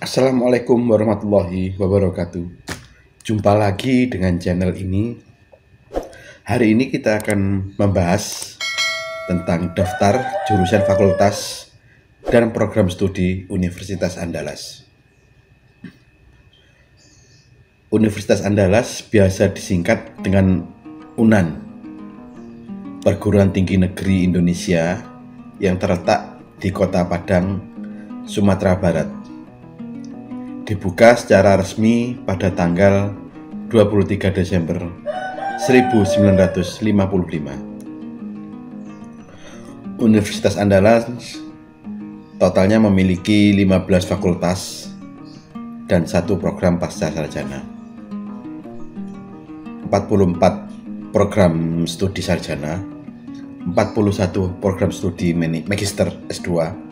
Assalamualaikum warahmatullahi wabarakatuh. Jumpa lagi dengan channel ini. Hari ini kita akan membahas tentang daftar jurusan fakultas dan program studi Universitas Andalas. Universitas Andalas biasa disingkat dengan UNAN, Perguruan Tinggi Negeri Indonesia yang terletak di Kota Padang, Sumatera Barat dibuka secara resmi pada tanggal 23 Desember 1955. Universitas Andalas totalnya memiliki 15 fakultas dan satu program pasca sarjana. 44 program studi sarjana, 41 program studi magister S2,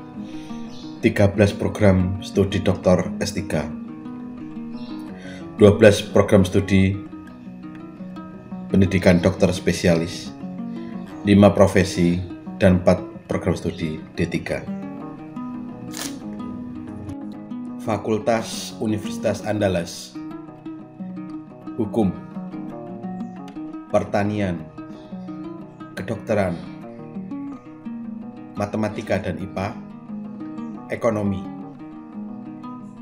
13 program studi doktor S3, 12 program studi pendidikan dokter spesialis, 5 profesi, dan 4 program studi D3. Fakultas Universitas Andalas. Hukum. Pertanian. Kedokteran. Matematika dan IPA ekonomi,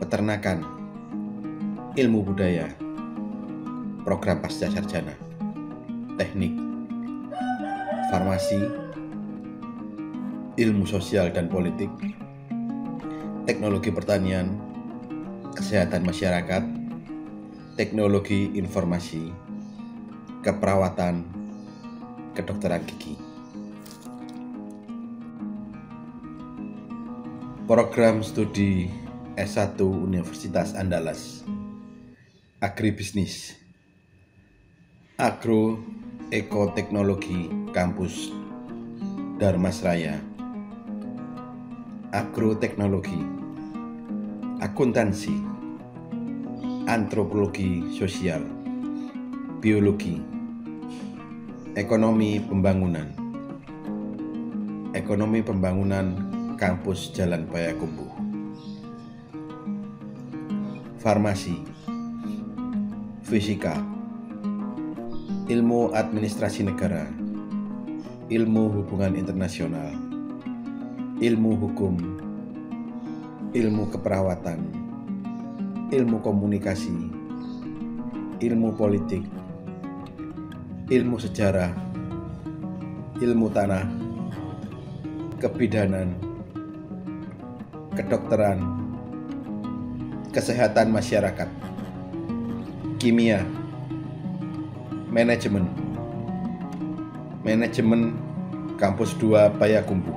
peternakan, ilmu budaya, program pasca sarjana, teknik, farmasi, ilmu sosial dan politik, teknologi pertanian, kesehatan masyarakat, teknologi informasi, keperawatan, kedokteran gigi. Program Studi S1 Universitas Andalas. Agribisnis. Agro Ekoteknologi Kampus Darmasraya Agroteknologi. Akuntansi. Antropologi Sosial. Biologi. Ekonomi Pembangunan. Ekonomi Pembangunan Kampus Jalan Payakumbuh Farmasi Fisika Ilmu Administrasi Negara Ilmu Hubungan Internasional Ilmu Hukum Ilmu Keperawatan Ilmu Komunikasi Ilmu Politik Ilmu Sejarah Ilmu Tanah Kebidanan kedokteran, kesehatan masyarakat, kimia, manajemen, manajemen kampus 2 Payakumbuh,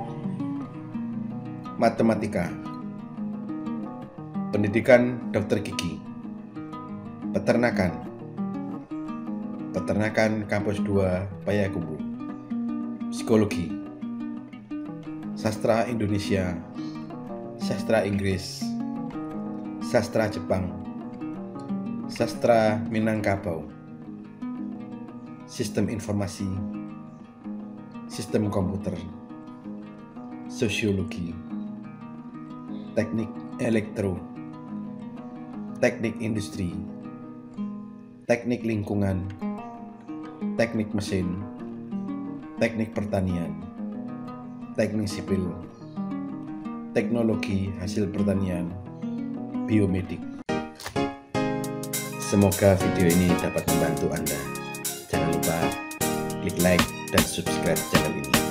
matematika, pendidikan dokter gigi, peternakan, peternakan kampus 2 Payakumbuh, psikologi, sastra Indonesia sastra Inggris, sastra Jepang, sastra Minangkabau, sistem informasi, sistem komputer, sosiologi, teknik elektro, teknik industri, teknik lingkungan, teknik mesin, teknik pertanian, teknik sipil, teknologi hasil pertanian biomedik. Semoga video ini dapat membantu Anda. Jangan lupa klik like dan subscribe channel ini.